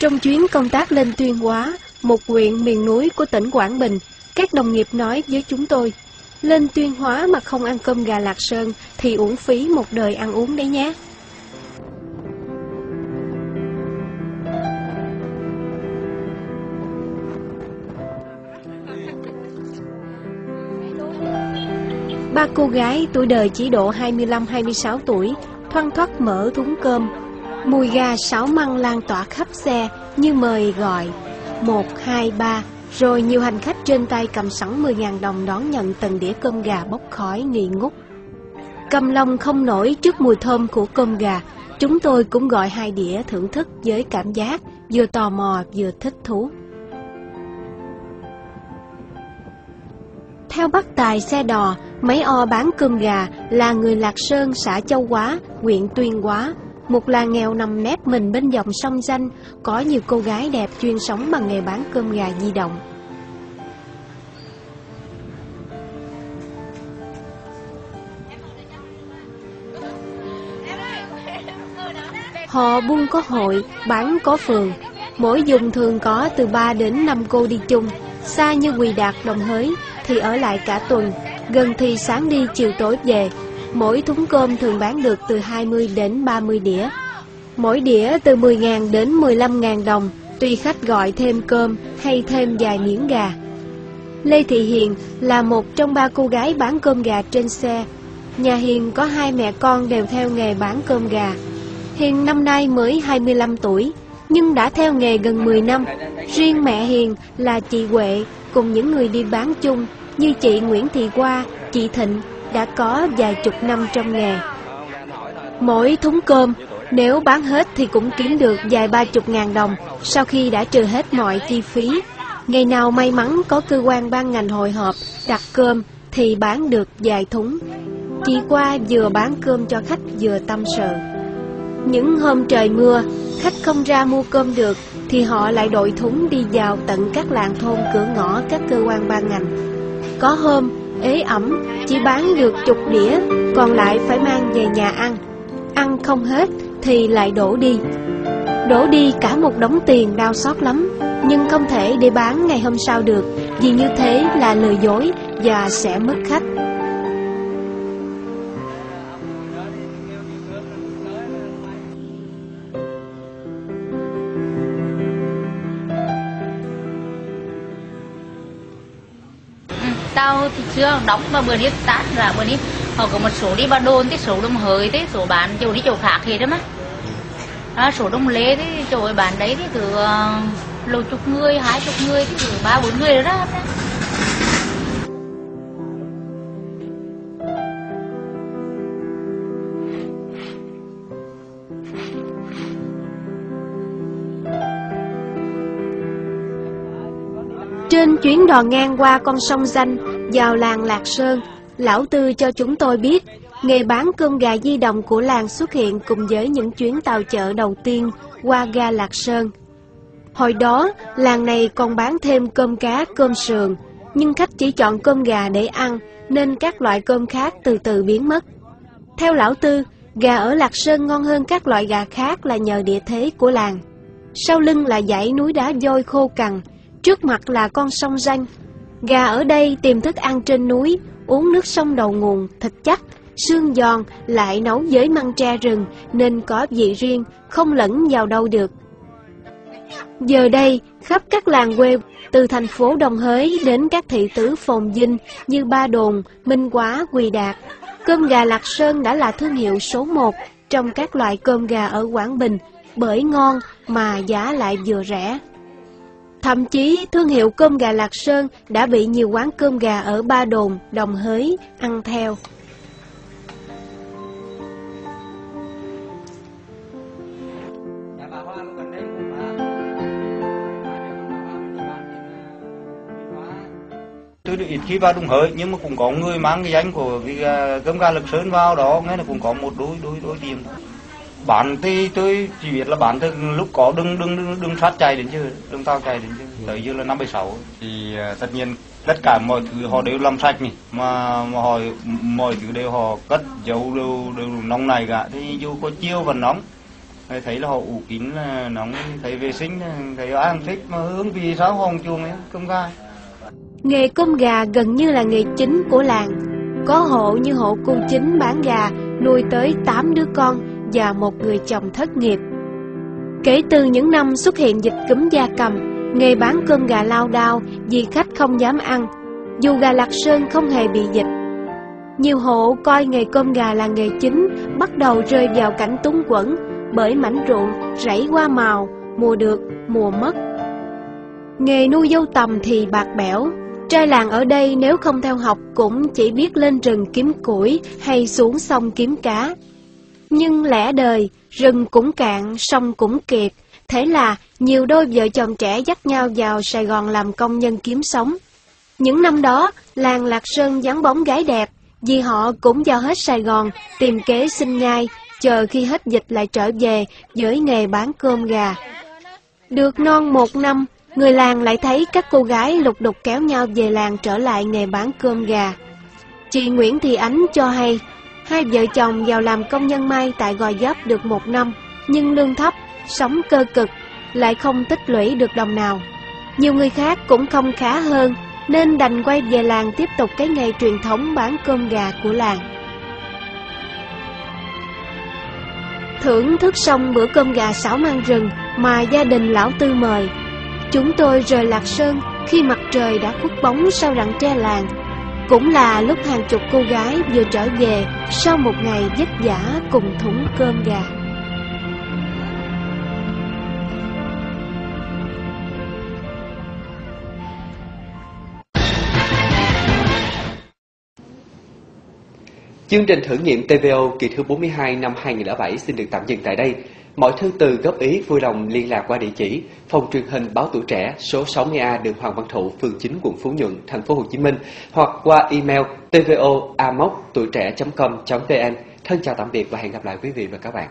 Trong chuyến công tác lên Tuyên Hóa, một huyện miền núi của tỉnh Quảng Bình, các đồng nghiệp nói với chúng tôi, lên Tuyên Hóa mà không ăn cơm gà Lạc Sơn thì uổng phí một đời ăn uống đấy nhé. Ba cô gái tuổi đời chỉ độ 25-26 tuổi, thoăn thoắt mở thúng cơm. Mùi gà sáu măng lan tỏa khắp xe như mời gọi. Một, hai, ba, rồi nhiều hành khách trên tay cầm sẵn 10.000 đồng đón nhận từng đĩa cơm gà bốc khói nghi ngút. Cầm lòng không nổi trước mùi thơm của cơm gà, chúng tôi cũng gọi hai đĩa thưởng thức với cảm giác vừa tò mò vừa thích thú. Theo bác tài xe đò, máy o bán cơm gà là người Lạc Sơn, xã Châu Quá, huyện Tuyên Quá. Một làng nghèo nằm nép mình bên dòng sông danh, có nhiều cô gái đẹp chuyên sống bằng nghề bán cơm gà di động. Họ buôn có hội, bán có phường. Mỗi dùng thường có từ 3 đến 5 cô đi chung. Xa như Quỳ Đạt, Đồng Hới thì ở lại cả tuần. Gần thì sáng đi chiều tối về. Mỗi thúng cơm thường bán được từ 20 đến 30 đĩa. Mỗi đĩa từ 10.000 đến 15.000 đồng, tùy khách gọi thêm cơm hay thêm vài miếng gà. Lê Thị Hiền là một trong ba cô gái bán cơm gà trên xe. Nhà Hiền có hai mẹ con đều theo nghề bán cơm gà. Hiền năm nay mới 25 tuổi, nhưng đã theo nghề gần 10 năm. Riêng mẹ Hiền là chị Huệ cùng những người đi bán chung như chị Nguyễn Thị Hoa, chị Thịnh đã có vài chục năm trong nghề. Mỗi thúng cơm, nếu bán hết thì cũng kiếm được vài ba chục ngàn đồng sau khi đã trừ hết mọi chi phí. Ngày nào may mắn có cơ quan ban ngành hội họp đặt cơm thì bán được vài thúng. Chị qua vừa bán cơm cho khách vừa tâm sự. Những hôm trời mưa, khách không ra mua cơm được thì họ lại đội thúng đi vào tận các làng thôn cửa ngõ các cơ quan ban ngành. Có hôm, ế ẩm, chỉ bán được chục đĩa, còn lại phải mang về nhà ăn. Ăn không hết thì lại đổ đi. Đổ đi cả một đống tiền đau xót lắm, nhưng không thể để bán ngày hôm sau được, vì như thế là lừa dối và sẽ mất khách. Tàu thì chưa đóng và bữa đi tát là bữa đi họ có một số đi ba đồn cái số đông hơi thế số bán chỗ đi chỗ khác thì đó mà à, số đông lễ thế chỗ bán đấy thì từ ờ, uh, chục người hai chục người thì từ ba bốn người đó, đó. Trên chuyến đò ngang qua con sông Danh, vào làng Lạc Sơn, Lão Tư cho chúng tôi biết, nghề bán cơm gà di động của làng xuất hiện cùng với những chuyến tàu chợ đầu tiên qua ga Lạc Sơn. Hồi đó, làng này còn bán thêm cơm cá, cơm sườn, nhưng khách chỉ chọn cơm gà để ăn, nên các loại cơm khác từ từ biến mất. Theo Lão Tư, gà ở Lạc Sơn ngon hơn các loại gà khác là nhờ địa thế của làng. Sau lưng là dãy núi đá vôi khô cằn, Trước mặt là con sông danh. Gà ở đây tìm thức ăn trên núi, uống nước sông đầu nguồn, thịt chắc, xương giòn, lại nấu với măng tre rừng nên có vị riêng, không lẫn vào đâu được. Giờ đây, khắp các làng quê, từ thành phố Đồng Hới đến các thị tứ Phồn Dinh như Ba Đồn, Minh Quá, Quỳ Đạt, cơm gà Lạc Sơn đã là thương hiệu số 1 trong các loại cơm gà ở Quảng Bình, bởi ngon mà giá lại vừa rẻ. Thậm chí thương hiệu cơm gà Lạc Sơn đã bị nhiều quán cơm gà ở Ba Đồn, Đồng Hới ăn theo. tôi ít khi vào Đồng Hới nhưng mà cũng có người mang cái danh của cái à, cơm gà Lạc Sơn vào đó nghe là cũng có một đôi đôi đôi tiền bán thì tôi chỉ biết là bán từ lúc có đừng đừng đừng, đừng phát chạy đến chứ đừng tao chạy đến chứ. Tới giờ là năm bảy sáu. Thì uh, tất nhiên tất cả mọi thứ họ đều làm sạch nhỉ. Mà, mà họ mọi thứ đều họ cất giấu đều đều nóng này cả. Thì dù có chiêu vẫn nóng. Thấy là họ ủ kín là nóng thấy vệ sinh thấy ai không thích mà hương vì sao hồng chuồng ấy cơm gà Nghề cơm gà gần như là nghề chính của làng. Có hộ như hộ cô chính bán gà, nuôi tới 8 đứa con và một người chồng thất nghiệp. Kể từ những năm xuất hiện dịch cúm gia cầm, nghề bán cơm gà lao đao vì khách không dám ăn, dù gà Lạc Sơn không hề bị dịch. Nhiều hộ coi nghề cơm gà là nghề chính, bắt đầu rơi vào cảnh túng quẫn bởi mảnh ruộng rẫy qua màu, mùa được, mùa mất. Nghề nuôi dâu tầm thì bạc bẽo, Trai làng ở đây nếu không theo học cũng chỉ biết lên rừng kiếm củi hay xuống sông kiếm cá. Nhưng lẽ đời, rừng cũng cạn, sông cũng kiệt, thế là nhiều đôi vợ chồng trẻ dắt nhau vào Sài Gòn làm công nhân kiếm sống. Những năm đó, làng Lạc Sơn vắng bóng gái đẹp, vì họ cũng vào hết Sài Gòn tìm kế sinh nhai, chờ khi hết dịch lại trở về với nghề bán cơm gà. Được non một năm, Người làng lại thấy các cô gái lục đục kéo nhau về làng trở lại nghề bán cơm gà. Chị Nguyễn Thị Ánh cho hay, hai vợ chồng vào làm công nhân may tại Gò Dấp được một năm, nhưng lương thấp, sống cơ cực, lại không tích lũy được đồng nào. Nhiều người khác cũng không khá hơn, nên đành quay về làng tiếp tục cái nghề truyền thống bán cơm gà của làng. Thưởng thức xong bữa cơm gà xảo mang rừng mà gia đình lão tư mời, Chúng tôi rời Lạc Sơn khi mặt trời đã khuất bóng sau rặng tre làng. Cũng là lúc hàng chục cô gái vừa trở về sau một ngày vất vả cùng thúng cơm gà. Chương trình thử nghiệm TVO kỳ thứ 42 năm 2007 xin được tạm dừng tại đây. Mọi thư từ góp ý vui lòng liên lạc qua địa chỉ phòng truyền hình báo tuổi trẻ số 60A đường Hoàng Văn Thụ, phường 9, quận Phú Nhuận, thành phố Hồ Chí Minh hoặc qua email tvoamoc tuổi trẻ.com.vn. Thân chào tạm biệt và hẹn gặp lại quý vị và các bạn.